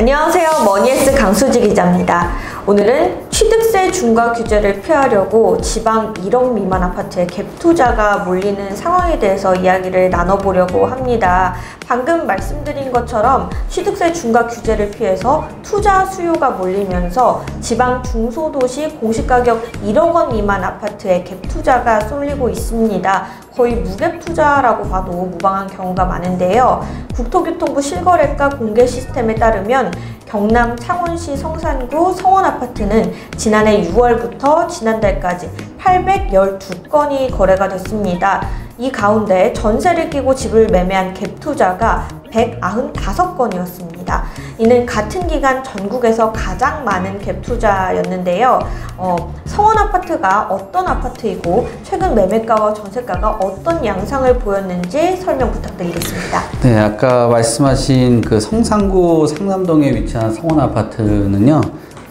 안녕하세요. 머니에스 강수지 기자입니다. 오늘은 취득세 중과 규제를 피하려고 지방 1억 미만 아파트에 갭 투자가 몰리는 상황에 대해서 이야기를 나눠보려고 합니다. 방금 말씀드린 것처럼 취득세 중과 규제를 피해서 투자 수요가 몰리면서 지방 중소도시 공시가격 1억 원 미만 아파트에 갭 투자가 쏠리고 있습니다. 거의 무갭 투자라고 봐도 무방한 경우가 많은데요. 국토교통부 실거래가 공개 시스템에 따르면 경남 창원시 성산구 성원아파트는 지난해 6월부터 지난달까지 812건이 거래가 됐습니다. 이 가운데 전세를 끼고 집을 매매한 갭 투자가 195건이었습니다. 이는 같은 기간 전국에서 가장 많은 갭 투자였는데요. 어, 성원 아파트가 어떤 아파트이고 최근 매매가와 전세가가 어떤 양상을 보였는지 설명 부탁드리겠습니다. 네, 아까 말씀하신 그 성산구 상남동에 위치한 성원 아파트는요.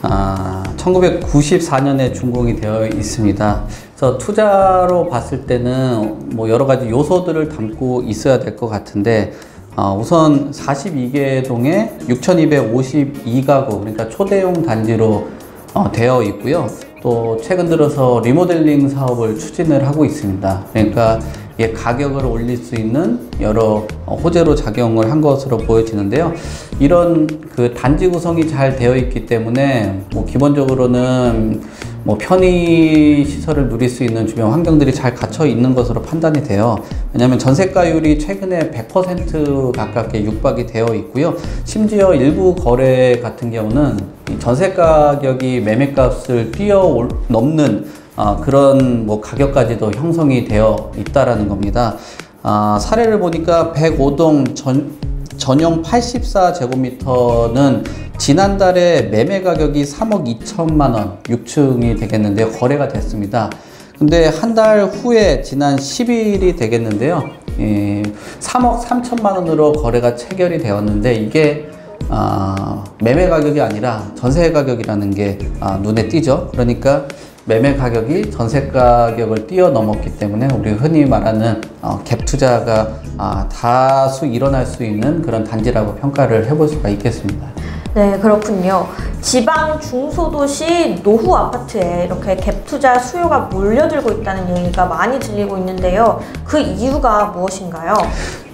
아, 1994년에 준공이 되어 있습니다. 그래서 투자로 봤을 때는 뭐 여러 가지 요소들을 담고 있어야 될 것 같은데 어, 우선 42개 동에 6,252가구 그러니까 초대형 단지로 어, 되어 있고요. 또 최근 들어서 리모델링 사업을 추진을 하고 있습니다. 그러니까 예, 가격을 올릴 수 있는 여러 호재로 작용을 한 것으로 보여지는데요. 이런 그 단지 구성이 잘 되어 있기 때문에 뭐 기본적으로는 뭐 편의 시설을 누릴 수 있는 주변 환경들이 잘 갖춰 있는 것으로 판단이 돼요. 왜냐하면 전세가율이 최근에 100% 가깝게 육박이 되어 있고요. 심지어 일부 거래 같은 경우는 전세 가격이 매매값을 뛰어 넘는 어, 그런 뭐 가격까지도 형성이 되어 있다라는 겁니다. 아, 사례를 보니까 105동 전, 전용 84제곱미터는 지난달에 매매 가격이 3억 2천만 원, 6층이 되겠는데요. 거래가 됐습니다. 근데 한 달 후에 지난 10일이 되겠는데요. 예, 3억 3천만 원으로 거래가 체결이 되었는데 이게 아, 매매 가격이 아니라 전세 가격이라는 게 아, 눈에 띄죠. 그러니까 매매 가격이 전세 가격을 뛰어넘었기 때문에 우리 흔히 말하는 어, 갭 투자가 아, 다수 일어날 수 있는 그런 단지라고 평가를 해볼 수가 있겠습니다. 네, 그렇군요. 지방 중소도시 노후 아파트에 이렇게 갭 투자 수요가 몰려들고 있다는 얘기가 많이 들리고 있는데요. 그 이유가 무엇인가요?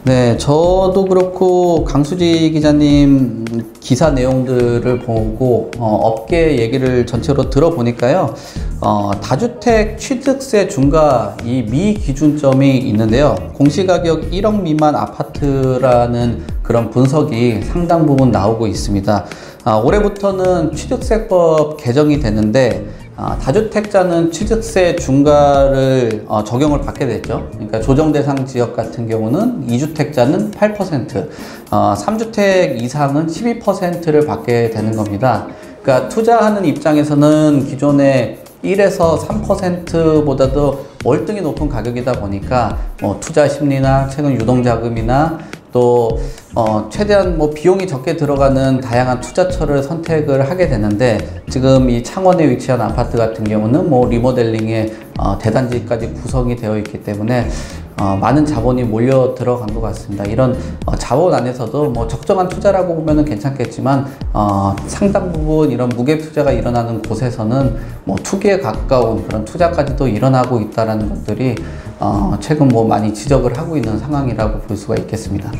네, 저도 그렇고 강수지 기자님 기사 내용들을 보고 어, 업계 얘기를 전체로 들어보니까요. 어, 다주택 취득세 중과 이 미기준점이 있는데요. 공시가격 1억 미만 아파트라는 그런 분석이 상당 부분 나오고 있습니다. 아, 올해부터는 취득세법 개정이 되는데 아, 다주택자는 취득세 중과를 어, 적용을 받게 됐죠. 그러니까 조정 대상 지역 같은 경우는 2주택자는 8%, 어, 3주택 이상은 12%를 받게 되는 겁니다. 그러니까 투자하는 입장에서는 기존에 1에서 3%보다도 월등히 높은 가격이다 보니까 뭐 투자 심리나 최근 유동 자금이나 또 어, 최대한 뭐 비용이 적게 들어가는 다양한 투자처를 선택을 하게 되는데 지금 이 창원에 위치한 아파트 같은 경우는 뭐 리모델링에 어, 대단지까지 구성이 되어 있기 때문에 어, 많은 자본이 몰려 들어간 것 같습니다. 이런 어, 자본 안에서도 뭐 적정한 투자라고 보면은 괜찮겠지만 어, 상당 부분 이런 무게 투자가 일어나는 곳에서는 뭐 투기에 가까운 그런 투자까지도 일어나고 있다라는 것들이 어, 최근 뭐 많이 지적을 하고 있는 상황이라고 볼 수가 있겠습니다.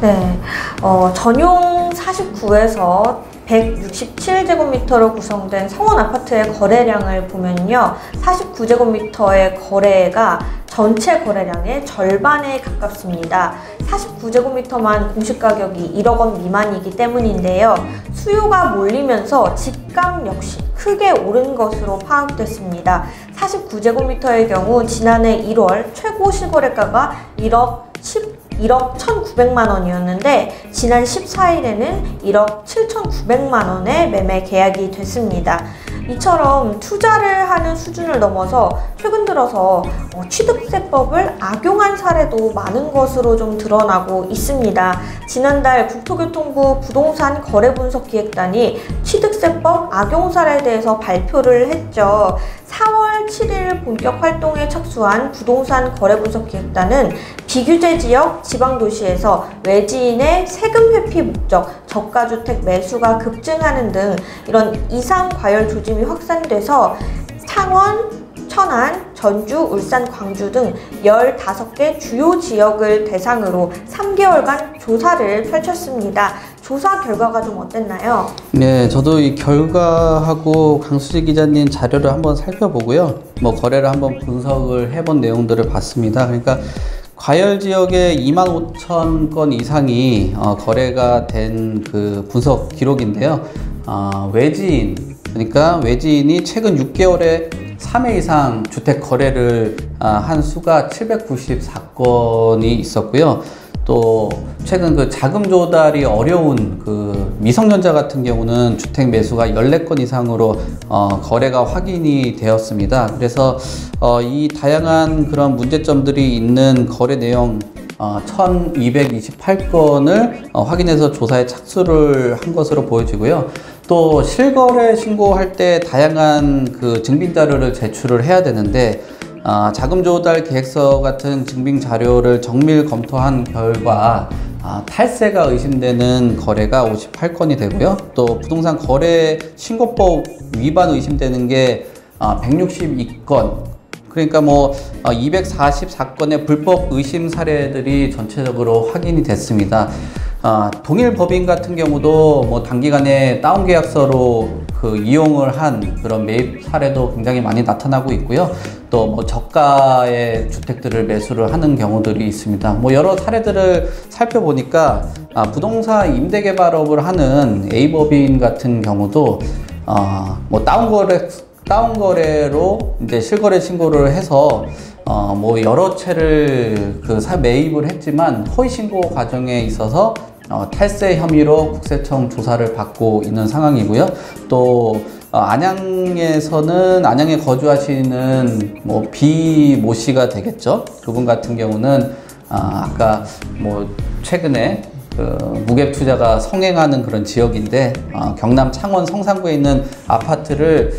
네, 어, 전용 49에서 167제곱미터로 구성된 성원 아파트의 거래량을 보면요. 49제곱미터의 거래가 전체 거래량의 절반에 가깝습니다. 49제곱미터만 공시가격이 1억 원 미만이기 때문인데요. 수요가 몰리면서 집값 역시 크게 오른 것으로 파악됐습니다. 49제곱미터의 경우 지난해 1월 최고 시거래가가 1억 10 1억 1,900만 원이었는데 지난 14일에는 1억 7,900만 원에 매매 계약이 됐습니다. 이처럼 투자를 하는 수준을 넘어서 최근 들어서 어, 취득세법을 악용한 사례도 많은 것으로 좀 드러나고 있습니다. 지난달 국토교통부 부동산 거래분석기획단이 취득세법 악용 사례에 대해서 발표를 했죠. 4월 8월 7일 본격 활동에 착수한 부동산 거래 분석 기획단은 비규제 지역 지방 도시에서 외지인의 세금 회피 목적 저가 주택 매수가 급증하는 등 이런 이상 과열 조짐이 확산돼서 창원, 천안, 전주, 울산, 광주 등 15개 주요 지역을 대상으로 3개월간 조사를 펼쳤습니다. 조사 결과가 좀 어땠나요? 네, 저도 이 결과하고 강수지 기자님 자료를 한번 살펴보고요. 뭐 거래를 한번 분석을 해본 내용들을 봤습니다. 그러니까 과열 지역에 2만 5천 건 이상이 어, 거래가 된 그 분석 기록인데요. 어, 외지인, 그러니까 외지인이 최근 6개월에 3회 이상 주택 거래를 아, 한 수가 794건이 있었고요. 또 최근 그 자금 조달이 어려운 그 미성년자 같은 경우는 주택 매수가 14건 이상으로 어, 거래가 확인이 되었습니다. 그래서 어, 이 다양한 그런 문제점들이 있는 거래 내용 어, 1228건을 어, 확인해서 조사에 착수를 한 것으로 보여지고요. 또 실거래 신고할 때 다양한 그 증빙 자료를 제출을 해야 되는데 아, 자금 조달 계획서 같은 증빙 자료를 정밀 검토한 결과 아, 탈세가 의심되는 거래가 58건이 되고요. 또 부동산 거래 신고법 위반 의심되는 게 아, 162건. 그러니까 뭐 244건의 불법 의심 사례들이 전체적으로 확인이 됐습니다. 아, 동일 법인 같은 경우도 뭐 단기간에 다운 계약서로 그 이용을 한 그런 매입 사례도 굉장히 많이 나타나고 있고요. 또 뭐 저가의 주택들을 매수를 하는 경우들이 있습니다. 뭐 여러 사례들을 살펴보니까 아, 부동산 임대 개발업을 하는 법인 같은 경우도 아, 뭐 다운 거래 다운 거래로 이제 실거래 신고를 해서 어, 뭐 여러 채를 그 매입을 했지만 허위 신고 과정에 있어서 어, 탈세 혐의로 국세청 조사를 받고 있는 상황이고요. 또 어, 안양에서는 안양에 거주하시는 뭐 비모 씨가 되겠죠. 그분 같은 경우는 아, 아까 뭐 최근에 그 무갭 투자가 성행하는 그런 지역인데 어, 경남 창원 성산구에 있는 아파트를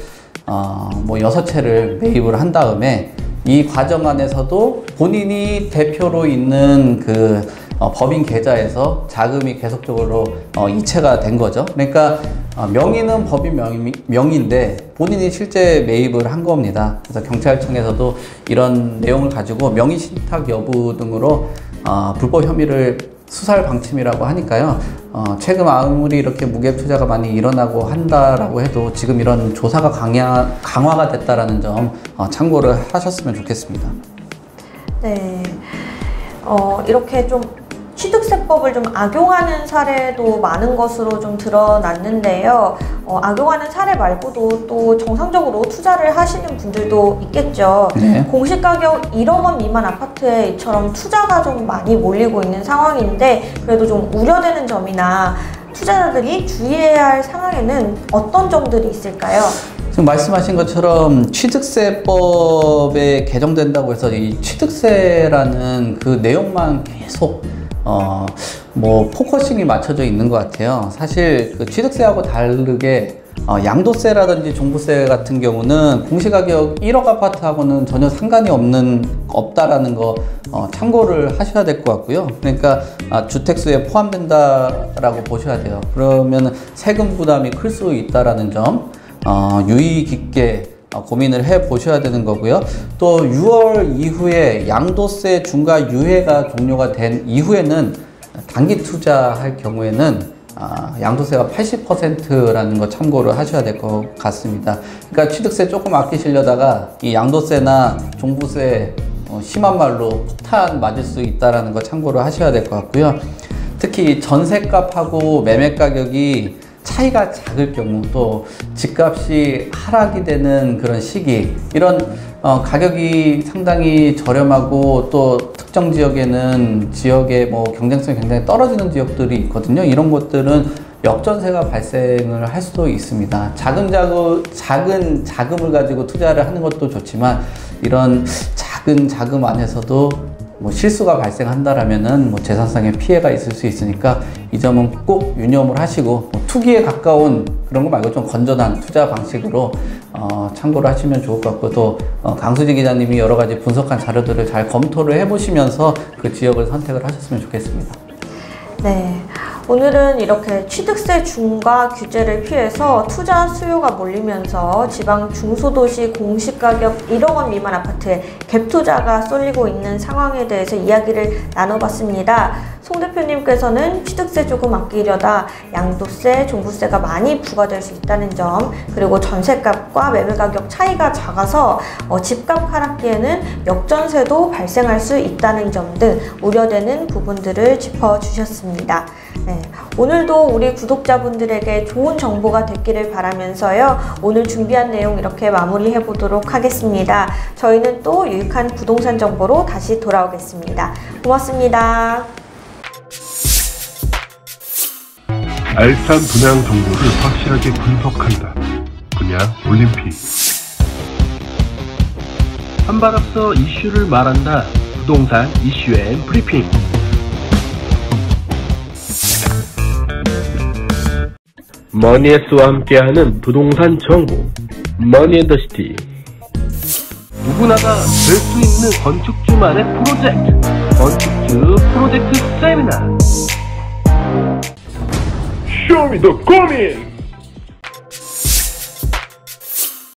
어, 뭐 여섯 채를 매입을 한 다음에 이 과정 안에서도 본인이 대표로 있는 그 어, 법인 계좌에서 자금이 계속적으로 어, 이체가 된 거죠. 그러니까 어, 명의는 법인 명의, 명의인데 본인이 실제 매입을 한 겁니다. 그래서 경찰청에서도 이런 내용을 가지고 명의 신탁 여부 등으로 어, 불법 혐의를 수살 방침이라고 하니까요. 어, 최근 아무리 이렇게 무갭 투자가 많이 일어나고 한다라고 해도 지금 이런 조사가 강화, 강화가 됐다라는 점 어, 참고를 하셨으면 좋겠습니다. 네. 어, 이렇게 좀 취득세법을 좀 악용하는 사례도 많은 것으로 좀 드러났는데요. 어, 악용하는 사례 말고도 또 정상적으로 투자를 하시는 분들도 있겠죠. 네. 공시가격 1억 원 미만 아파트에 이처럼 투자가 좀 많이 몰리고 있는 상황인데 그래도 좀 우려되는 점이나 투자자들이 주의해야 할 상황에는 어떤 점들이 있을까요? 지금 말씀하신 것처럼 취득세법에 개정된다고 해서 이 취득세라는 그 내용만 계속 어, 뭐 focusing이 맞춰져 있는 것 같아요. 사실 그 취득세하고 다르게 어, 양도세라든지 종부세 같은 경우는 공시가격 1억 아파트하고는 전혀 상관이 없는 없다라는 거 어, 참고를 하셔야 될 것 같고요. 그러니까 아, 주택수에 포함된다라고 보셔야 돼요. 그러면 세금 부담이 클 수 있다라는 점 어, 유의 깊게 어, 고민을 해 보셔야 되는 거고요. 또 6월 이후에 양도세 중과 유예가 종료가 된 이후에는 단기 투자할 경우에는 아, 양도세가 80%라는 거 참고를 하셔야 될 것 같습니다. 그러니까 취득세 조금 아끼시려다가 이 양도세나 종부세 어, 심한 말로 폭탄 맞을 수 있다라는 거 참고를 하셔야 될 것 같고요. 특히 전세값하고 매매 가격이 차이가 작을 경우 또 집값이 하락이 되는 그런 시기 이런 어, 가격이 상당히 저렴하고 또 특정 지역에는 지역의 뭐 경쟁성이 굉장히 떨어지는 지역들이 있거든요. 이런 곳들은 역전세가 발생을 할 수도 있습니다. 작은 자금, 작은 자금을 가지고 투자를 하는 것도 좋지만 이런 작은 자금 안에서도 뭐 실수가 발생한다라면은 뭐 재산상의 피해가 있을 수 있으니까 이 점은 꼭 유념을 하시고 뭐 투기에 가까운 그런 거 말고 좀 건전한 투자 방식으로 어, 참고를 하시면 좋을 것 같고 또 어, 강수지 기자님이 여러 가지 분석한 자료들을 잘 검토를 해보시면서 그 지역을 선택을 하셨으면 좋겠습니다. 네. 오늘은 이렇게 취득세 중과 규제를 피해서 투자 수요가 몰리면서 지방 중소도시 공시가격 1억 원 미만 아파트에 갭 투자가 쏠리고 있는 상황에 대해서 이야기를 나눠봤습니다. 송 대표님께서는 취득세 조금 아끼려다 양도세, 종부세가 많이 부과될 수 있다는 점, 그리고 전세값과 매매 가격 차이가 작아서 어, 집값 하락기에는 역전세도 발생할 수 있다는 점 등 우려되는 부분들을 짚어주셨습니다. 네, 오늘도 우리 구독자분들에게 좋은 정보가 됐기를 바라면서요. 오늘 준비한 내용 이렇게 마무리해 보도록 하겠습니다. 저희는 또 유익한 부동산 정보로 다시 돌아오겠습니다. 고맙습니다. 알찬 분양 정보를 확실하게 분석한다. 분양 올림픽. 한발 앞서 이슈를 말한다. 부동산 이슈 and 브리핑. 머니에스와 함께하는 부동산 정보. 머니앤더시티. 누구나가 될수 있는 건축주만의 프로젝트. 건축주 프로젝트 세미나. 쇼미더 고민!